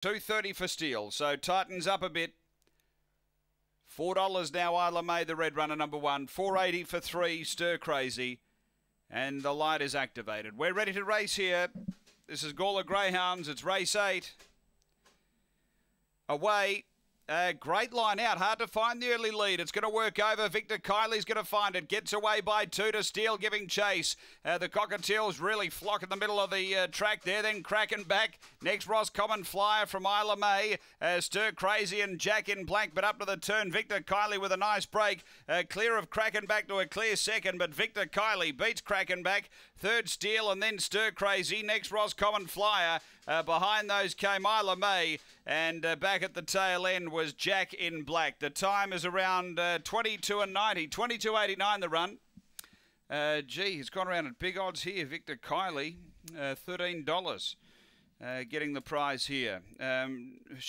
230 for Steele. So tightens up a bit. Four dollars now. Isla May, the red runner number one. Four eighty for three. Stir crazy, and the light is activated. We're ready to race here. This is Gawler Greyhounds. It's race eight. Away. Uh, great line out. Hard to find the early lead. It's going to work over. Victor Kiley's going to find it. Gets away by two to Steele giving chase. Uh, the Cockatiels really flock in the middle of the uh, track there. Then Kraken back. Next, Roscommon Flyer from Isla May. Uh, Stir Crazy and Jack in black, but up to the turn. Victor Kiley with a nice break. Uh, clear of Kraken back to a clear second, but Victor Kiley beats Kraken back. Third, Steele and then Stir Crazy. Next, Roscommon Flyer. Uh, behind those came Isla May. And back at the tail end was Jack in black. The time is around uh, 22 and 90, 22.89 the run. Uh, gee, he's gone around at big odds here. Victor Kiley, uh, $13, uh, getting the prize here. Um, she